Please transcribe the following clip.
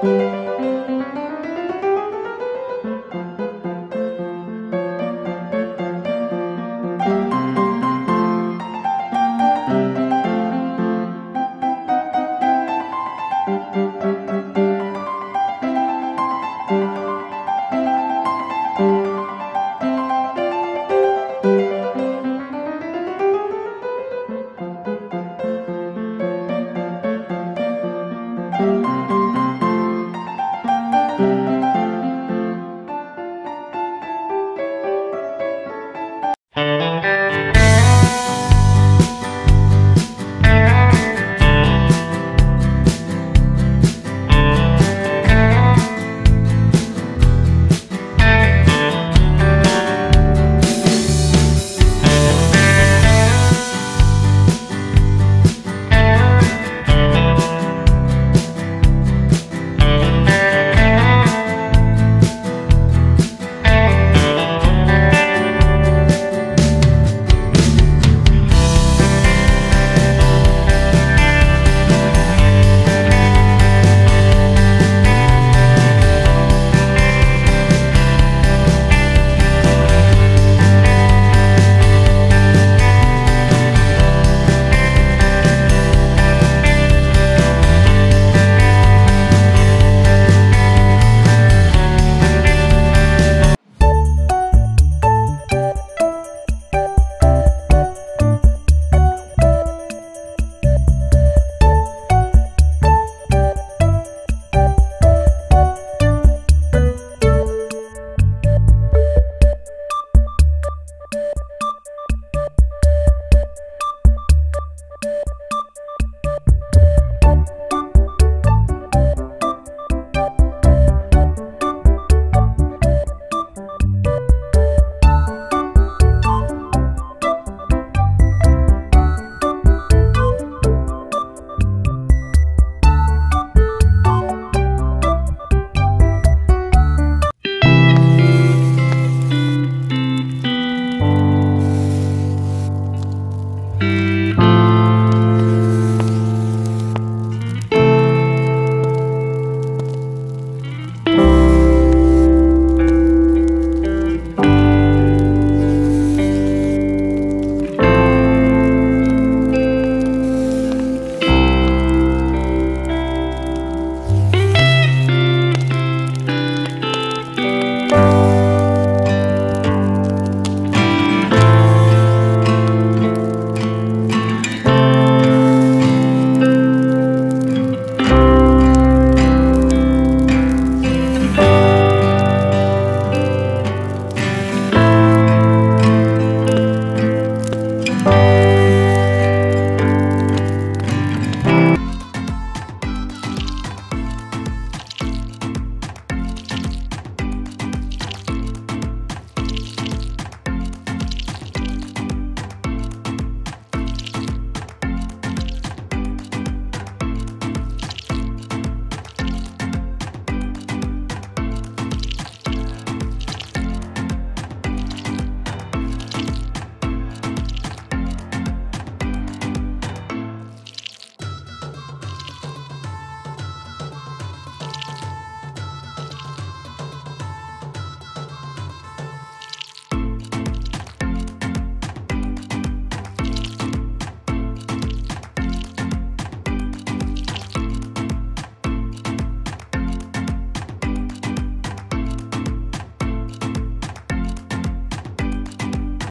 Música